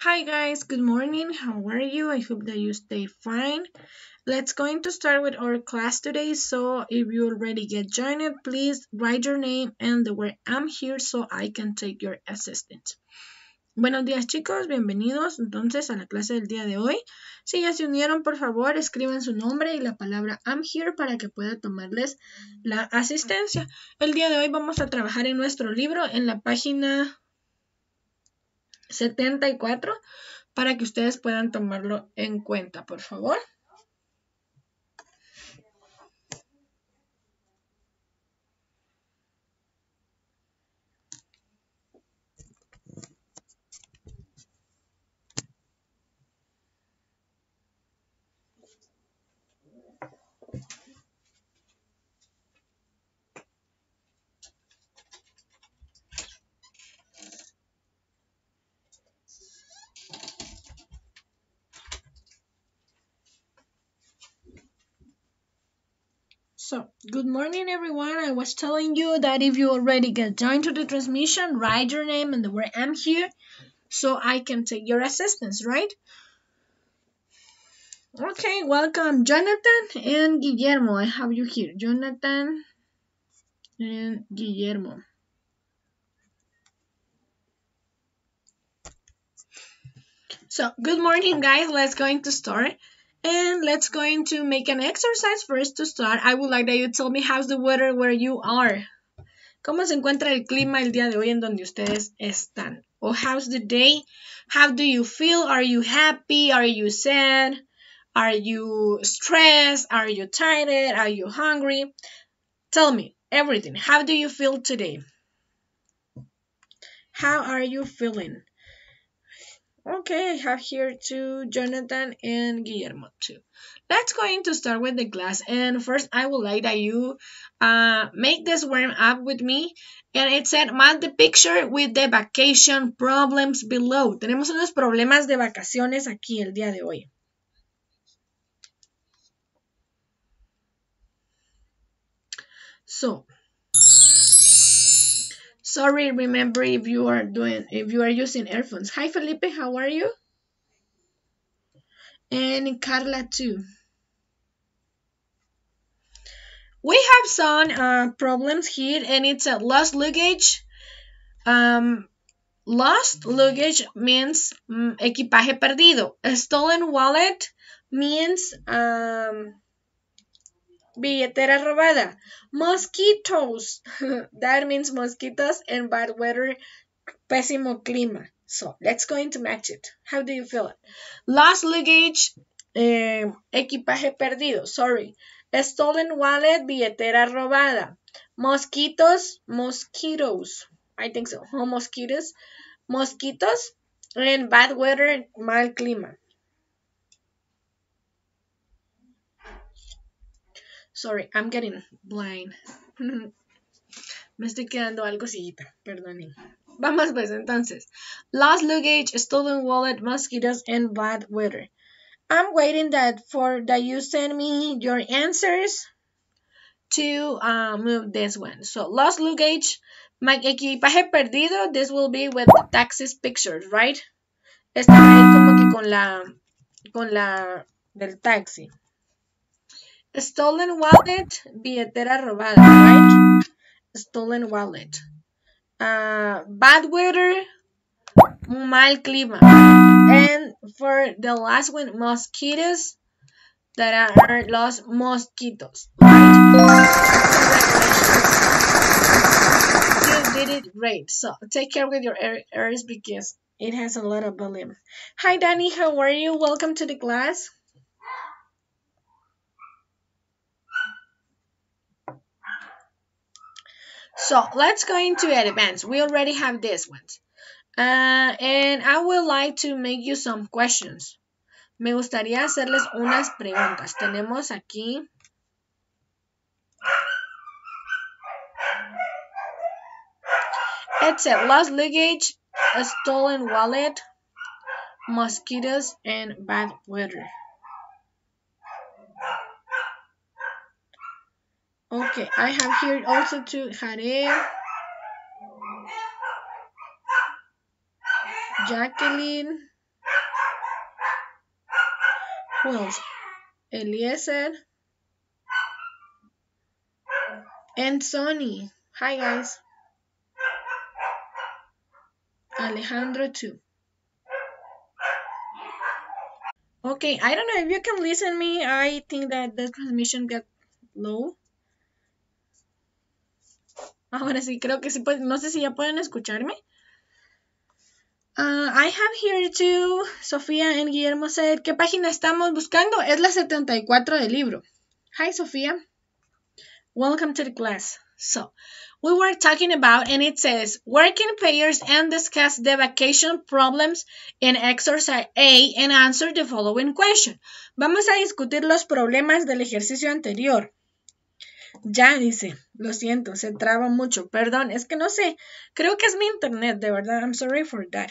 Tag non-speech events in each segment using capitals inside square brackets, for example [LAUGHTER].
Hi guys, good morning. How are you? I hope that you stay fine. Let's going to start with our class today. So if you already get joined, please write your name and the word I'm here so I can take your assistance. Buenos días chicos, bienvenidos entonces a la clase del día de hoy. Si ya se unieron, por favor, escriban su nombre y la palabra I'm here para que pueda tomarles la asistencia. El día de hoy vamos a trabajar en nuestro libro en la página 74 para que ustedes puedan tomarlo en cuenta, por favor. So, good morning everyone. I was telling you that if you already get joined to the transmission, write your name and the word I'm here so I can take your assistance, right? Okay, welcome Jonathan and Guillermo. I have you here. Jonathan and Guillermo. So, good morning guys. Let's going to start. And let's going to make an exercise first to start. I would like that you tell me how's the weather where you are. ¿Cómo se encuentra el clima el día de hoy en donde ustedes están? Or how's the day? How do you feel? Are you happy? Are you sad? Are you stressed? Are you tired? Are you hungry? Tell me everything. How do you feel today? How are you feeling? Okay, I have here two, Jonathan and Guillermo too. Let's go into start with the class. And first, I would like that you uh, make this warm up with me. And it said, mark the picture with the vacation problems below. Tenemos unos problemas de vacaciones aquí el día de hoy. So, Sorry, remember if you are doing if you are using earphones. Hi Felipe, how are you? And Carla too. We have some uh, problems here, and it's a lost luggage. Um, lost luggage means um, equipaje perdido. A stolen wallet means um, Billetera robada. Mosquitoes. that [LAUGHS] means mosquitoes and bad weather, pésimo clima. So let's go into match it. How do you feel it? Lost luggage, eh, equipaje perdido. Sorry. Stolen wallet, billetera robada. Mosquitos, mosquitoes. I think so. Oh, mosquitoes. Mosquitos and bad weather, mal clima. Sorry, I'm getting blind. [LAUGHS] Me estoy quedando algo ciguita, perdonen. Vamos pues entonces. Lost luggage, stolen wallet, mosquitoes, and bad weather. I'm waiting that for that you send me your answers to uh, move this one. So lost luggage, my equipaje perdido, this will be with the taxis pictures, right? Está como que con la, con la del taxi. Stolen wallet, billetera robada, right? Stolen wallet. Uh, bad weather, mal clima. And for the last one, mosquitoes, that are los mosquitos, right? You did it great. So take care with your ears because it has a lot of volume. Hi, Danny. How are you? Welcome to the class. So let's go into advanced. We already have this ones. Uh, and I would like to make you some questions. Me gustaría hacerles unas preguntas. Tenemos aquí. It's a lost luggage, a stolen wallet, mosquitoes, and bad weather. Okay, I have here also to Jare, Jacqueline, Who else? Eliezer. And Sonny. Hi, guys. Alejandro, too. Okay, I don't know if you can listen me. I think that the transmission got low. Ahora sí, creo que sí. Pues, no sé si ya pueden escucharme. Uh, I have here too, Sofía and Guillermo said, ¿qué página estamos buscando? Es la 74 del libro. Hi, Sofía. Welcome to the class. So, we were talking about, and it says, working pairs and discuss the vacation problems in exercise A and answer the following question. Vamos a discutir los problemas del ejercicio anterior. Ya dice, lo siento, se traba mucho. Perdón, es que no sé. Creo que es mi internet, de verdad. I'm sorry for that.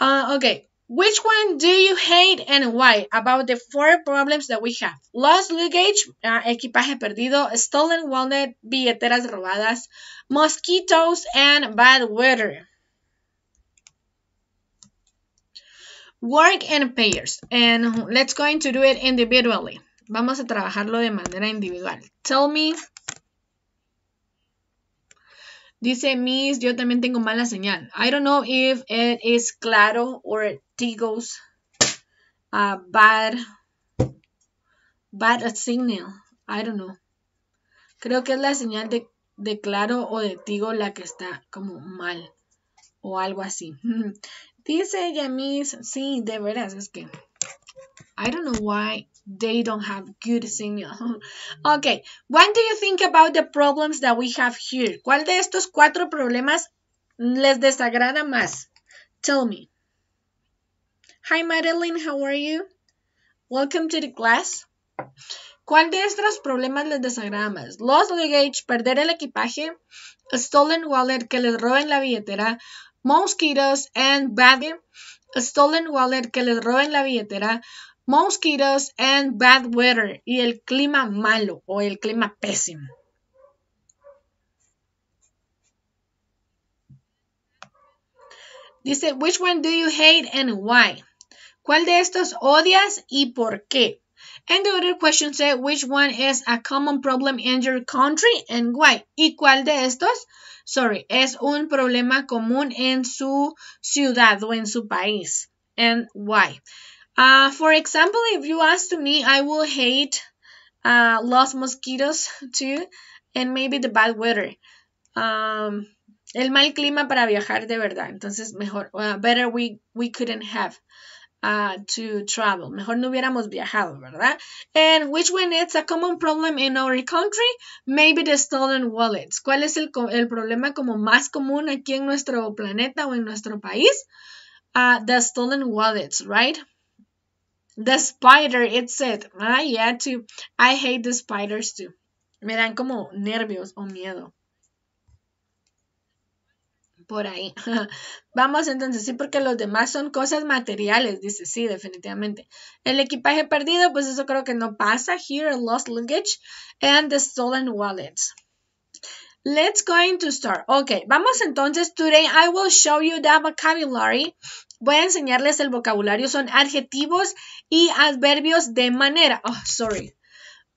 Uh, okay. Which one do you hate and why? About the four problems that we have. Lost luggage, uh, equipaje perdido, stolen wallet, billeteras robadas, mosquitoes, and bad weather. Work and pairs. And let's going to do it individually. Vamos a trabajarlo de manera individual. Tell me. Dice Miss, yo también tengo mala señal. I don't know if it is claro or Tigo's uh, bad, bad signal. I don't know. Creo que es la señal de, de claro o de Tigo la que está como mal o algo así. [LAUGHS] Dice Yamis, sí, de veras, es que I don't know why they don't have good signal. [LAUGHS] okay, what do you think about the problems that we have here? ¿Cuál de estos cuatro problemas les desagrada más? Tell me. Hi Madeline, how are you? Welcome to the class. ¿Cuál de estos problemas les desagrada más? Lost luggage, perder el equipaje, stolen wallet, que les roben la billetera, mosquitoes and bad, stolen wallet, que les roben la billetera, mosquitoes and bad weather y el clima malo o el clima pésimo. Dice, which one do you hate and why? ¿Cuál de estos odias y por qué? And the other question said, which one is a common problem in your country and why? ¿Y cuál de estos, sorry, es un problema común en su ciudad o en su país? And why? Uh, for example, if you ask to me, I will hate uh, los mosquitos [LAUGHS] too, and maybe the bad weather. Um, el mal clima para viajar de verdad. Entonces, mejor, uh, better we, we couldn't have uh, to travel. Mejor no hubiéramos viajado, ¿verdad? And which one is a common problem in our country? Maybe the stolen wallets. ¿Cuál es el, el problema como más común aquí en nuestro planeta o en nuestro país? Uh, the stolen wallets, right? The spider, it said. Ah, yeah, too. I hate the spiders too. Me dan como nervios o miedo. Por ahí. [LAUGHS] Vamos entonces, sí, porque los demás son cosas materiales, dice, sí, definitivamente. El equipaje perdido, pues eso creo que no pasa. Here, lost luggage and the stolen wallets. Let's going to start. Ok, vamos entonces. Today I will show you the vocabulary voy a enseñarles el vocabulario. Son adjetivos y adverbios de manera. Oh, sorry.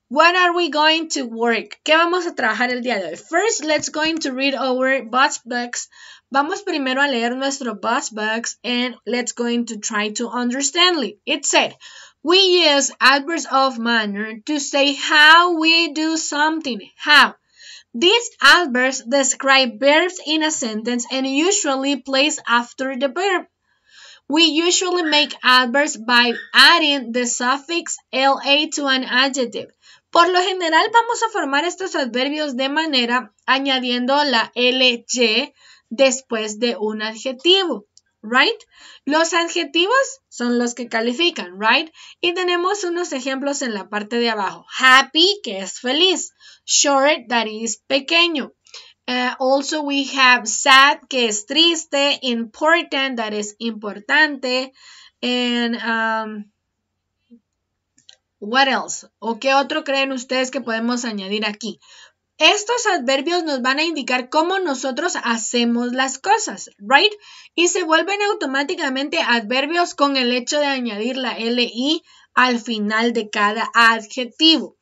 What are we going to work? ¿Qué vamos a trabajar el día de hoy? First, let's going to read our bus books. Vamos primero a leer nuestro bus books and let's going to try to understand it. It said, we use adverbs of manner to say how we do something. How? These adverbs describe verbs in a sentence and usually place after the verb. We usually make adverbs by adding the suffix la to an adjective. Por lo general vamos a formar estos adverbios de manera añadiendo la ly después de un adjetivo, right? Los adjetivos son los que califican, right? Y tenemos unos ejemplos en la parte de abajo. Happy, que es feliz. Short, that is pequeño. Uh, also we have sad, que es triste, important, that is importante, and um, what else? ¿O qué otro creen ustedes que podemos añadir aquí? estos adverbios nos van a indicar cómo nosotros hacemos las cosas, right? Y se vuelven automáticamente adverbios con el hecho de añadir la LI al final de cada adjetivo.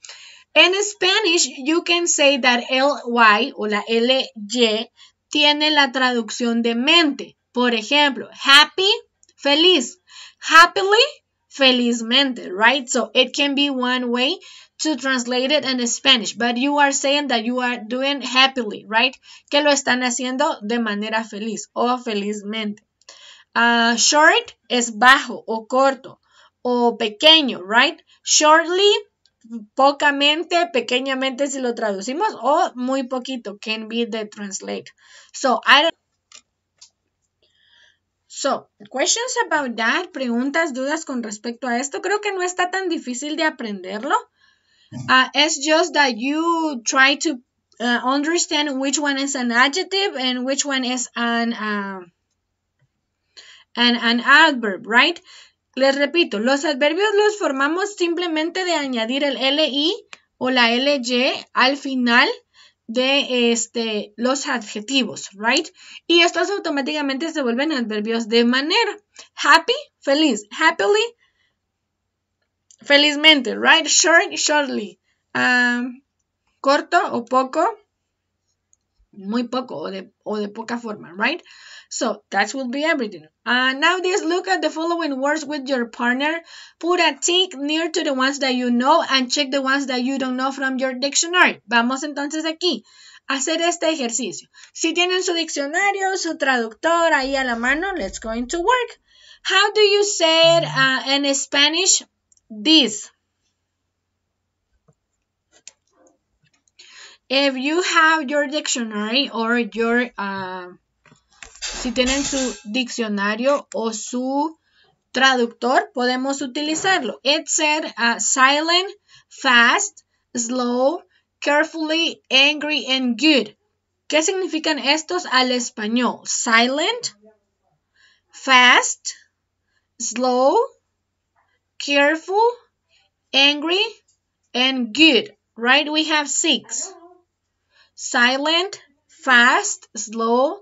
En Spanish, you can say that LY o la LY tiene la traducción de mente. Por ejemplo, happy, feliz. Happily, felizmente, right? So it can be one way to translate it in Spanish, but you are saying that you are doing happily, right? Que lo están haciendo de manera feliz o felizmente. Uh, short es bajo o corto o pequeño, right? Shortly, pocamente, pequeñamente si lo traducimos o muy poquito can be the translate. So, I don't So, questions about that, preguntas, dudas con respecto a esto. Creo que no está tan difícil de aprenderlo. Uh, it's just that you try to uh, understand which one is an adjective and which one is an, uh, an, an adverb, right? Les repito, los adverbios los formamos simplemente de añadir el LI o la LY al final de este, los adjetivos, right? Y estos automáticamente se vuelven adverbios de manera. Happy, feliz. Happily, felizmente, right? Short, shortly. Um, corto o poco, muy poco o de, o de poca forma, right? So that will be everything. Uh, now just look at the following words with your partner. Put a tick near to the ones that you know and check the ones that you don't know from your dictionary. Vamos entonces aquí a hacer este ejercicio. Si tienen su diccionario, su traductor ahí a la mano, let's go into work. How do you say it uh, in Spanish? This. If you have your dictionary or your, uh, si tienen su diccionario o su traductor, podemos utilizarlo. It said uh, silent, fast, slow, carefully, angry, and good. ¿Qué significan estos al español? Silent, fast, slow, careful, angry, and good. Right? We have six silent, fast, slow,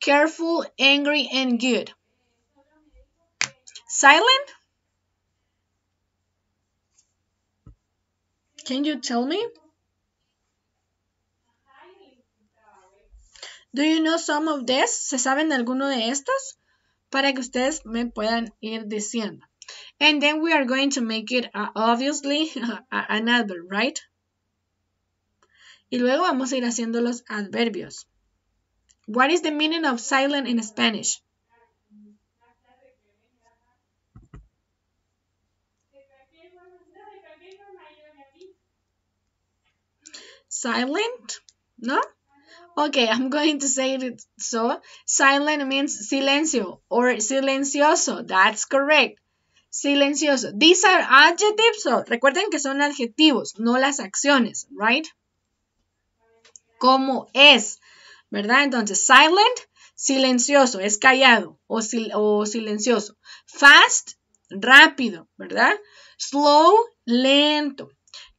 careful, angry, and good. Silent? Can you tell me? Do you know some of this? ¿Se saben alguno de estos? Para que ustedes me puedan ir diciendo. And then we are going to make it uh, obviously [LAUGHS] another, right? Y luego vamos a ir haciendo los adverbios. What is the meaning of silent in Spanish? Silent? No? Okay, I'm going to say it so. Silent means silencio or silencioso. That's correct. Silencioso. These are adjectives. So, recuerden que son adjetivos, no las acciones, right? Cómo es, ¿verdad? Entonces, silent, silencioso, es callado o, silencioso. Fast, rápido, ¿verdad? Slow, lento.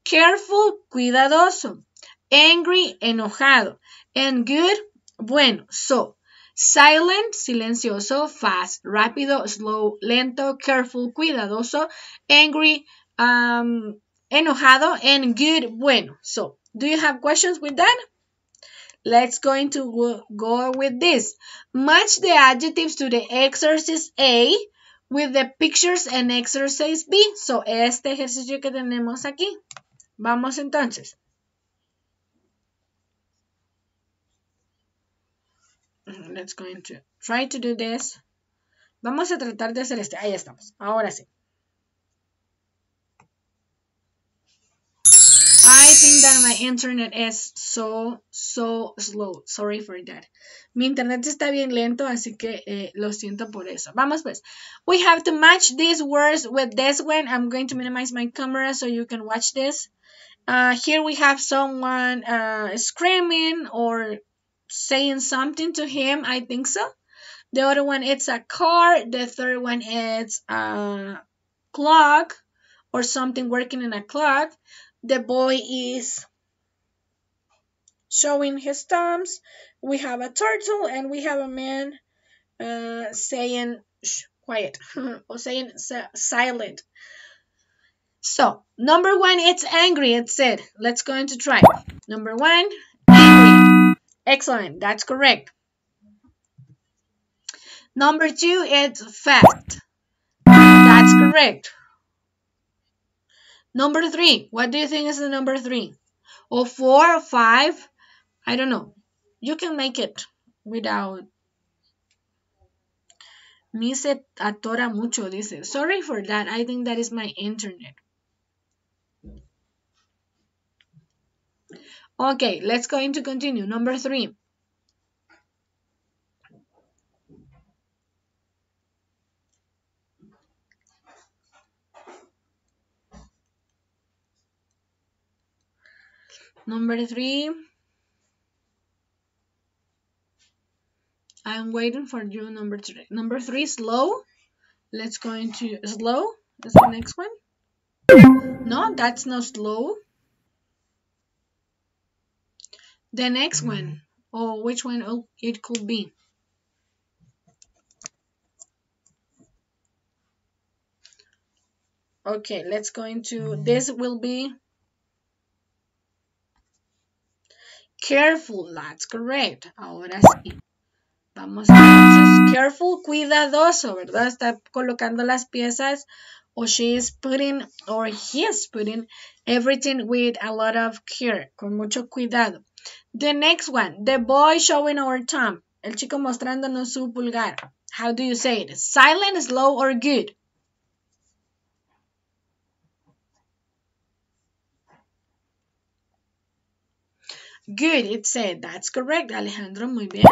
Careful, cuidadoso. Angry, enojado. And good, bueno. So, silent, silencioso. Fast, rápido. Slow, lento. Careful, cuidadoso. Angry, um, enojado. And good, bueno. So, do you have questions with that? Let's going to go with this. Match the adjectives to the exercise A with the pictures and exercise B. So, este ejercicio que tenemos aquí. Vamos entonces. Let's going to try to do this. Vamos a tratar de hacer este. Ahí estamos. Ahora sí. That my internet is so, so slow. Sorry for that. Mi internet está bien lento, así que eh, lo siento por eso. Vamos pues. We have to match these words with this one. I'm going to minimize my camera so you can watch this. Uh, here we have someone uh, screaming or saying something to him. I think so. The other one, it's a car. The third one, it's a clock or something working in a clock the boy is showing his thumbs. We have a turtle and we have a man uh, saying shh, quiet [LAUGHS] or saying silent. So, number one, it's angry, It's it said. Let's go into try. Number one, angry. Excellent, that's correct. Number two, it's fast. That's correct. Number three, what do you think is the number three? Or four or five? I don't know. You can make it without me se atora mucho, dice. Sorry for that. I think that is my internet. Okay, let's go into continue. Number three. Number three. I'm waiting for you, number three. Number three, slow. Let's go into slow. That's the next one. No, that's not slow. The next one. Oh, which one it could be? Okay, let's go into this will be careful. That's correct. Ahora sí. Vamos entonces, careful, cuidadoso, ¿verdad? Está colocando las piezas or she is putting or he is putting everything with a lot of care, con mucho cuidado. The next one, the boy showing our thumb. El chico mostrándonos su pulgar. How do you say it? Silent, slow, or good? Good, it said. That's correct, Alejandro. Muy bien.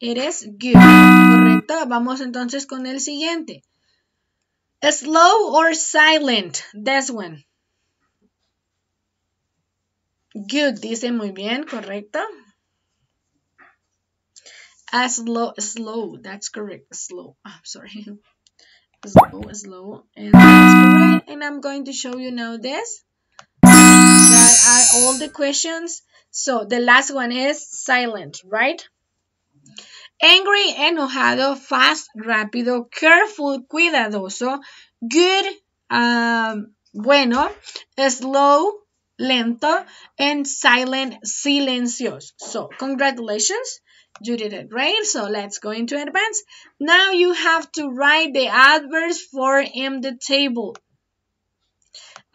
It is good. Correcto. Vamos entonces con el siguiente. Slow or silent? This one. Good, dice muy bien, correcto. As slow, slow, that's correct, slow. Oh, sorry. [LAUGHS] Slow, slow, and that's correct. And I'm going to show you now this. All the questions. So the last one is silent, right? Angry, enojado, fast, rápido, careful, cuidadoso, good, um, bueno, slow, lento, and silent, silencioso. So, congratulations. You did it great. So, let's go into advance. Now you have to write the adverbs for in the table.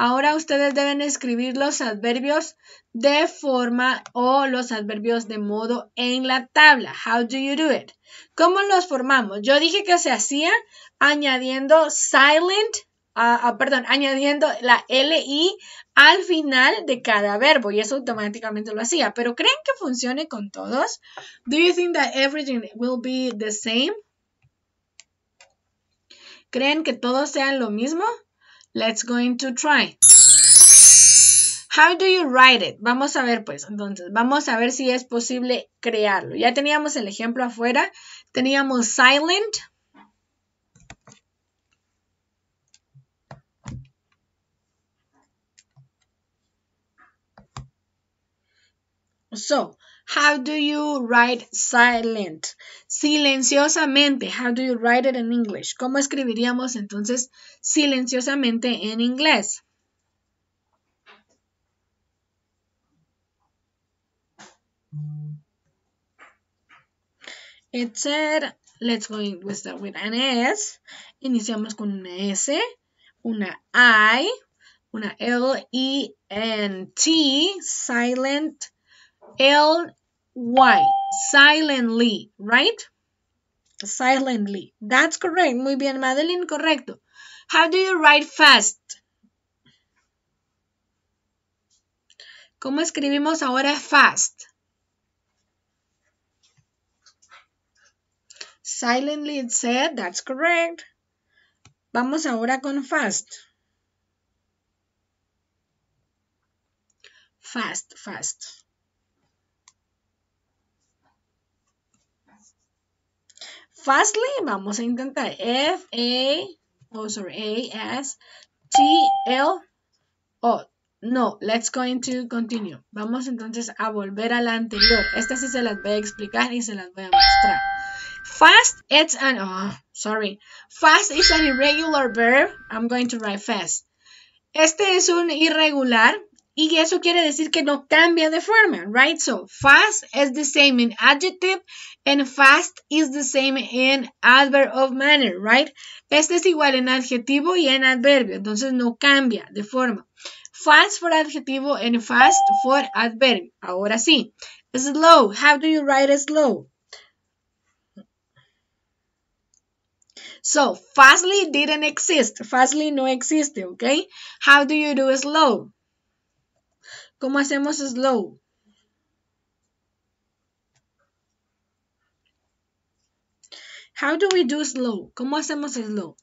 Ahora ustedes deben escribir los adverbios de forma o los adverbios de modo en la tabla. How do you do it? ¿Cómo los formamos? Yo dije que se hacía añadiendo silent, uh, perdón, añadiendo la LI al final de cada verbo y eso automáticamente lo hacía. Pero ¿creen que funcione con todos? Do you think that everything will be the same? ¿Creen que todos sean lo mismo? Let's going to try. How do you write it? Vamos a ver pues, entonces, vamos a ver si es posible crearlo. Ya teníamos el ejemplo afuera. Teníamos silent. So, how do you write silent? Silenciosamente. How do you write it in English? ¿Cómo escribiríamos entonces silenciosamente en inglés? It said, let's go with with an S. Iniciamos con una S, una I, una L, E, N, T, silent, L, Y, silently, right? Silently. That's correct. Muy bien, Madeline, correcto. How do you write fast? ¿Cómo escribimos ahora fast? Silently it said, that's correct. Vamos ahora con fast. Fast, fast. Fastly, vamos a intentar. F, A, oh sorry, A, S, T, L, O. No, let's going to continue. Vamos entonces a volver a la anterior. Esta sí se las voy a explicar y se las voy a mostrar. Fast, it's an, oh, sorry. Fast is an irregular verb. I'm going to write fast. Este es un irregular y eso quiere decir que no cambia de forma, right? So, fast is the same in adjective and fast is the same in adverb of manner, right? Este es igual en adjetivo y en adverbio, entonces no cambia de forma. Fast for adjetivo and fast for adverbio. Ahora sí. Slow. How do you write slow? So, fastly didn't exist. Fastly no existe, okay? How do you do slow? ¿Cómo hacemos slow? How do we do slow? ¿Cómo hacemos slow?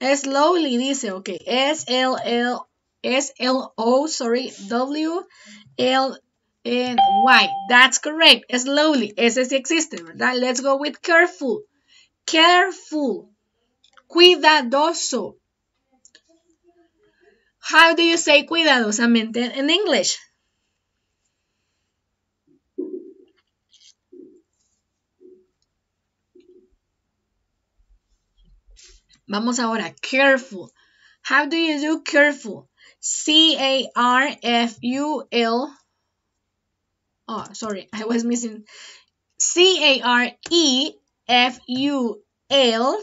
Slowly dice, ok. S-L-L, S-L-O, sorry, W-L-N-Y. That's correct. Slowly. Ese sí existe, ¿verdad? Let's go with careful. Careful. Cuidadoso. How do you say cuidadosamente in English? Vamos ahora, careful. How do you do careful? C-A-R-F-U-L. Oh, sorry, I was missing. C-A-R-E-F-U-L.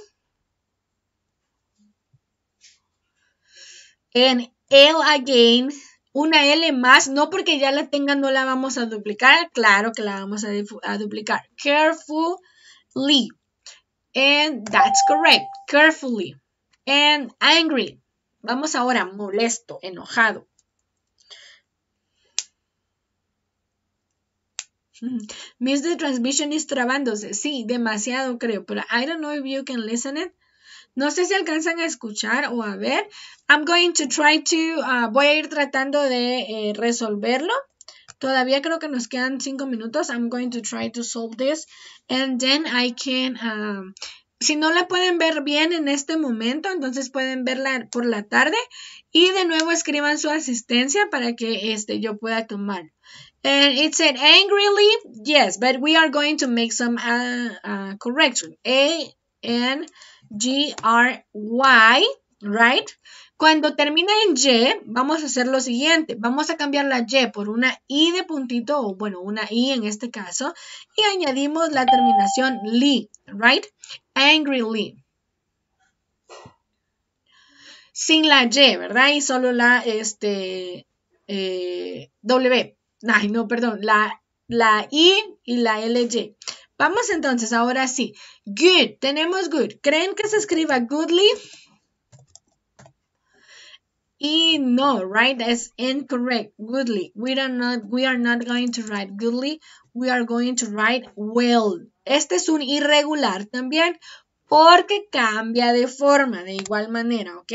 And L again. Una L más, no porque ya la tengan no la vamos a duplicar. Claro que la vamos a, a duplicar. Carefully. And that's correct. Carefully. And angry. Vamos ahora, molesto, enojado. Miss the transmission is trabándose. Sí, demasiado creo, pero I don't know if you can listen it. No sé si alcanzan a escuchar o a ver. I'm going to try to, uh, voy a ir tratando de eh, resolverlo. Todavía creo que nos quedan cinco minutos. I'm going to try to solve this. And then I can... Um, si no la pueden ver bien en este momento, entonces pueden verla por la tarde y de nuevo escriban su asistencia para que este, yo pueda tomar. And it said angrily, yes, but we are going to make some uh, uh, correction. A N G R Y, right? Cuando termina en Y, vamos a hacer lo siguiente. Vamos a cambiar la Y por una I de puntito, o bueno, una I en este caso, y añadimos la terminación li, right? Angrily. Sin la Y, ¿verdad? Y solo la, este, eh, W. Ay, no, perdón, la, la I y la LY. Vamos entonces, ahora sí. Good, tenemos good. ¿Creen que se escriba goodly? E no, right? That's incorrect. Goodly. We are not we are not going to write goodly. We are going to write well. Este es un irregular también porque cambia de forma de igual manera, ¿ok?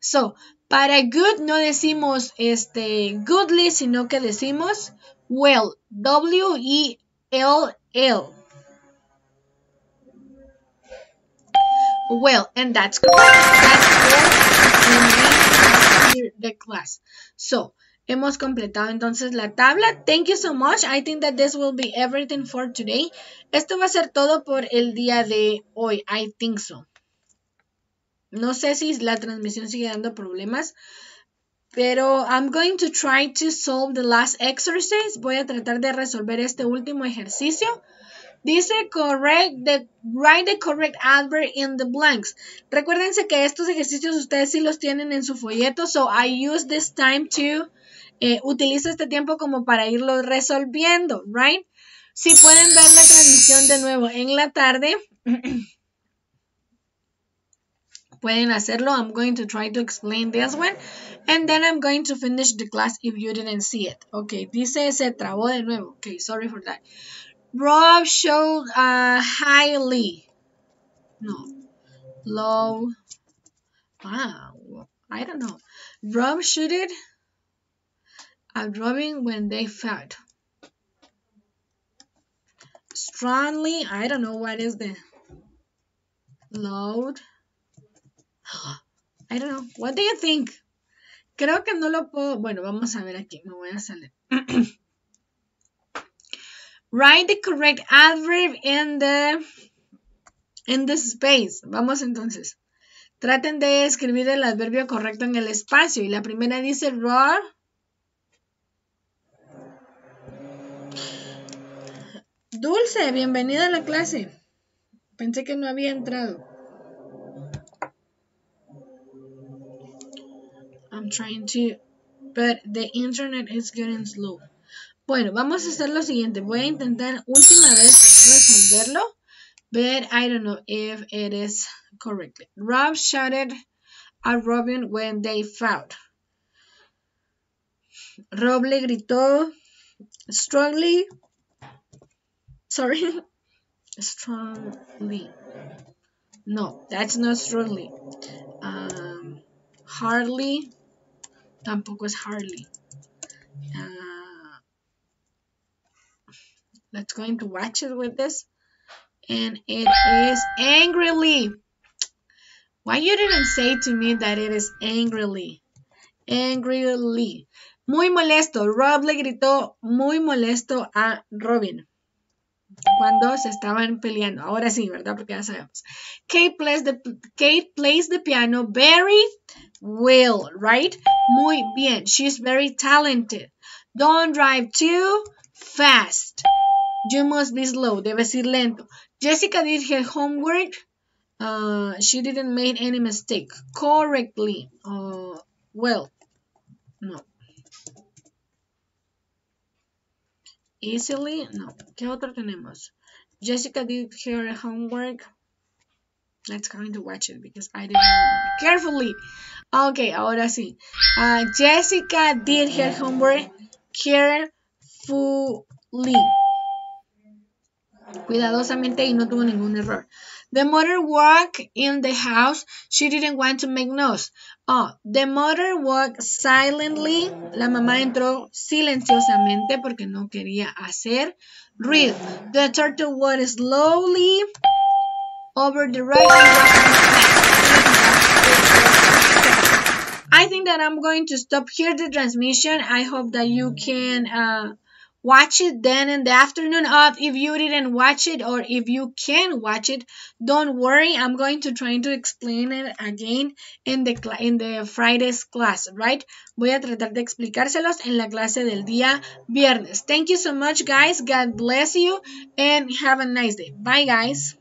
So, para good no decimos este goodly, sino que decimos well. W E L L. Well, and that's correct. That's the class. So, hemos completado entonces la tabla. Thank you so much. I think that this will be everything for today. Esto va a ser todo por el día de hoy. I think so. No sé si la transmisión sigue dando problemas. Pero I'm going to try to solve the last exercise. Voy a tratar de resolver este último ejercicio. Dice correct the, write the correct adverb in the blanks. Recuérdense que estos ejercicios ustedes sí los tienen en su folleto. So I use this time to, eh, utilizo este tiempo como para irlo resolviendo, right? Si pueden ver la transmisión de nuevo en la tarde, pueden hacerlo. I'm going to try to explain this one. And then I'm going to finish the class if you didn't see it. Ok, dice se trabó de nuevo. Ok, sorry for that. Rob showed uh, highly. No. Low. Wow. I don't know. Rob shooted at Robin when they fought. Strongly. I don't know what is the. Load. I don't know. What do you think? Creo que no lo puedo. Bueno, vamos a ver aquí. Me voy a salir. [CLEARS THROAT] Write the correct adverb in the in the space. Vamos entonces. Traten de escribir el adverbio correcto en el espacio. Y la primera dice roar. Dulce, bienvenida a la clase. Pensé que no había entrado. Trying to, but the internet is getting slow. Bueno, vamos a hacer lo siguiente. Voy a intentar última vez resolverlo. But I don't know if it is correctly. Rob shouted at Robin when they fought. Rob le gritó strongly. Sorry. [LAUGHS] strongly. No, that's not strongly. Um, hardly. Tampoco es Harley. Uh, let's go into watch it with this. And it is angrily. Why you didn't say to me that it is angrily? Angrily. Muy molesto. Rob le gritó muy molesto a Robin cuando se estaban peleando. Ahora sí, ¿verdad? Porque ya sabemos. Kate plays the, Kate plays the piano very well, right? Muy bien. She's very talented. Don't drive too fast. You must be slow. Debes ir lento. Jessica did her homework. Uh, she didn't make any mistake. Correctly. Uh, well, no. Easily, no. ¿Qué otro tenemos? Jessica did her homework. Let's go to watch it because I didn't carefully. Okay, ahora sí. Uh, Jessica did her homework carefully. Cuidadosamente y no tuvo ningún error. The mother walked in the house. She didn't want to make noise. Oh, the mother walked silently. La mamá entró silenciosamente porque no quería hacer ruido. The turtle walked slowly over the road. I think that I'm going to stop here the transmission. I hope that you can uh, watch it then in the afternoon of if you didn't watch it or if you can watch it. Don't worry. I'm going to try to explain it again in the in the friday's class right? Voy a tratar de explicárselos en la clase del día viernes. Thank you so much guys. God bless you and have a nice day. Bye guys